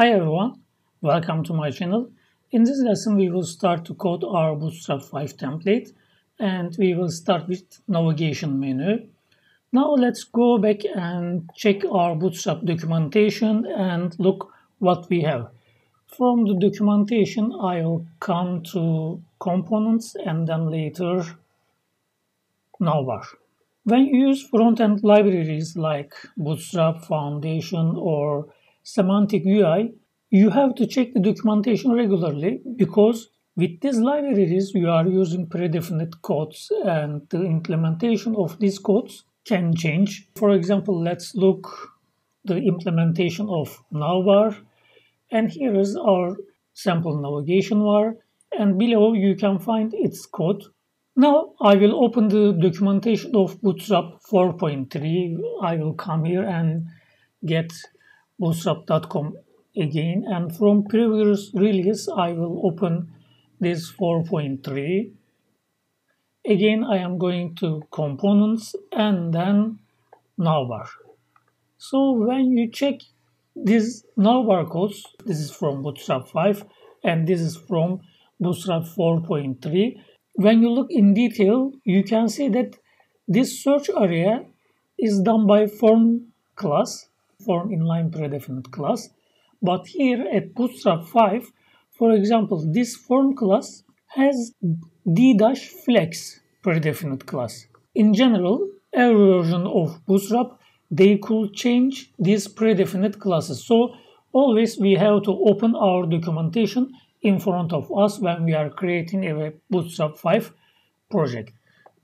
Hi everyone, welcome to my channel. In this lesson we will start to code our Bootstrap 5 template and we will start with navigation menu. Now let's go back and check our Bootstrap documentation and look what we have. From the documentation I will come to components and then later navbar. When you use front-end libraries like Bootstrap, Foundation or semantic UI, you have to check the documentation regularly because with these libraries you are using predefinite codes and the implementation of these codes can change. For example, let's look the implementation of navbar and here is our sample navigation bar and below you can find its code. Now I will open the documentation of Bootstrap 4.3. I will come here and get bootstrap.com again and from previous release I will open this 4.3 again I am going to components and then navbar so when you check this navbar codes this is from bootstrap 5 and this is from bootstrap 4.3 when you look in detail you can see that this search area is done by form class form inline predefinite class. But here at Bootstrap 5, for example, this form class has d-flex predefinite class. In general, every version of Bootstrap, they could change these predefinite classes. So always we have to open our documentation in front of us when we are creating a Bootstrap 5 project.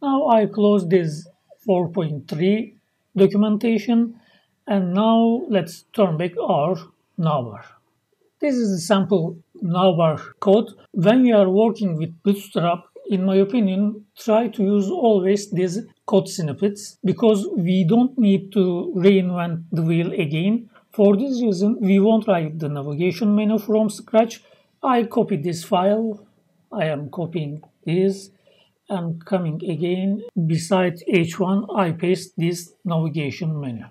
Now I close this 4.3 documentation and now let's turn back our navbar. This is the sample navbar code. When you are working with Bootstrap, in my opinion, try to use always these code snippets because we don't need to reinvent the wheel again. For this reason, we won't write the navigation menu from scratch. I copy this file. I am copying this and coming again beside H1 I paste this navigation menu.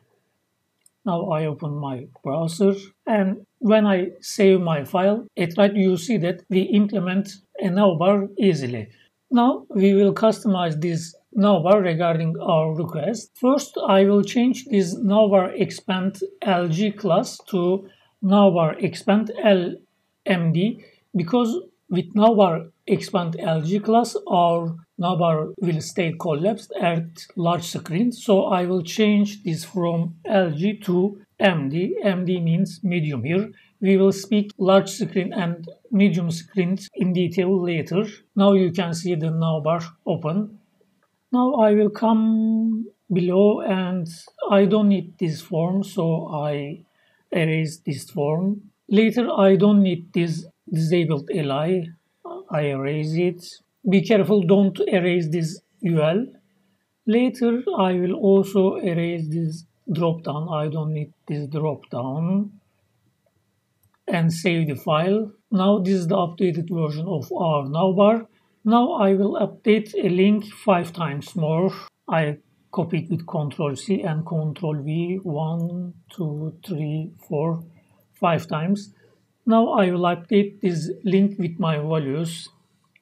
Now I open my browser and when I save my file, at right you see that we implement a navbar easily. Now we will customize this navbar regarding our request. First, I will change this navbar expand LG class to navbar expand LMD because with navbar expand LG class, our navbar will stay collapsed at large screen. So I will change this from LG to MD. MD means medium here. We will speak large screen and medium screens in detail later. Now you can see the navbar open. Now I will come below and I don't need this form so I erase this form. Later I don't need this disabled li. I erase it. Be careful, don't erase this UL. Later, I will also erase this drop down. I don't need this drop down. And save the file. Now this is the updated version of our navbar. Now I will update a link five times more. I copied with Ctrl C and Ctrl V one, two, three, four, five times. Now I will update this link with my values.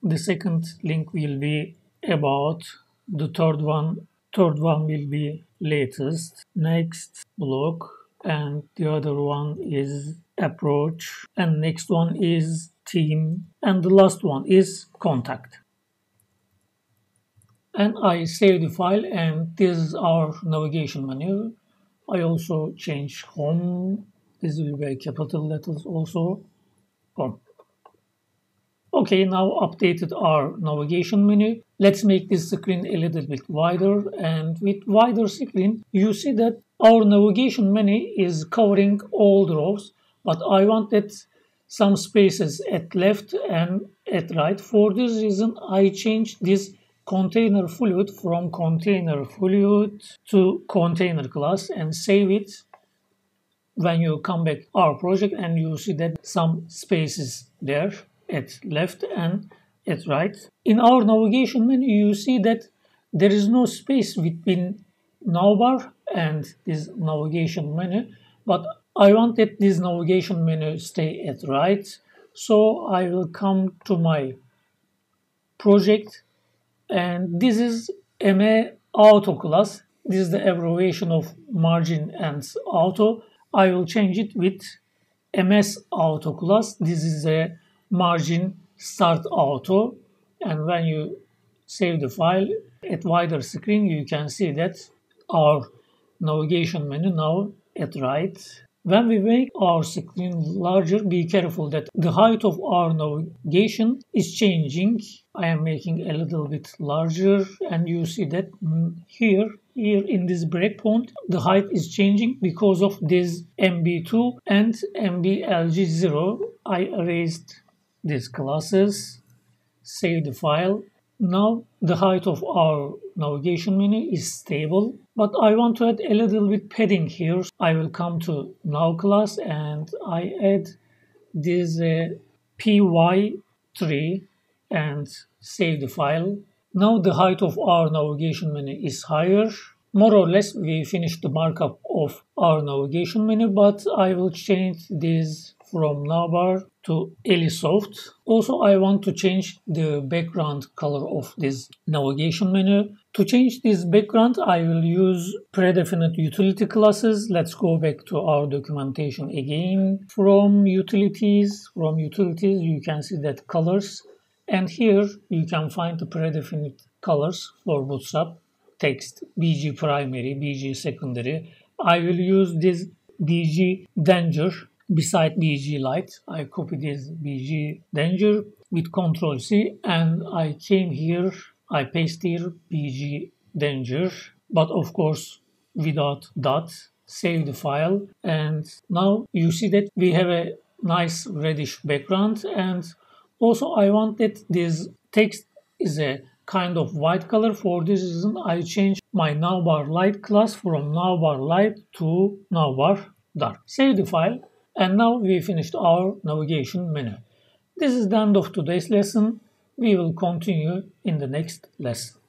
The second link will be about. The third one, third one will be latest. Next block and the other one is approach and next one is team and the last one is contact and I save the file and this is our navigation menu I also change home this will be capital letters also. Boom. Okay, now updated our navigation menu. Let's make this screen a little bit wider and with wider screen you see that our navigation menu is covering all the rows but I wanted some spaces at left and at right. For this reason I changed this container fluid from container fluid to container class and save it when you come back our project and you see that some spaces there at left and at right. In our navigation menu, you see that there is no space between navbar and this navigation menu, but I want that this navigation menu stay at right. So I will come to my project and this is MA auto class. This is the abbreviation of margin and auto. I will change it with MS auto class. This is a margin start auto and when you save the file at wider screen you can see that our navigation menu now at right when we make our screen larger, be careful that the height of our navigation is changing. I am making a little bit larger and you see that here, here in this breakpoint, the height is changing because of this MB2 and MBLG0. I erased these classes, save the file. Now the height of our navigation menu is stable but I want to add a little bit padding here. I will come to nav class and I add this uh, py3 and save the file. Now the height of our navigation menu is higher. More or less we finished the markup of our navigation menu but I will change this from navbar to Elisoft. Also, I want to change the background color of this navigation menu. To change this background, I will use predefined utility classes. Let's go back to our documentation again. From utilities, from utilities, you can see that colors. And here you can find the predefined colors for Bootstrap text, BG primary, BG secondary. I will use this BG danger beside BG light. I copy this BG danger with Control C and I came here, I paste here BG danger, but of course without dot. Save the file and now you see that we have a nice reddish background and also I want that this text is a kind of white color. For this reason, I changed my navbar light class from navbar light to navbar dark. Save the file and now we finished our navigation menu. This is the end of today's lesson. We will continue in the next lesson.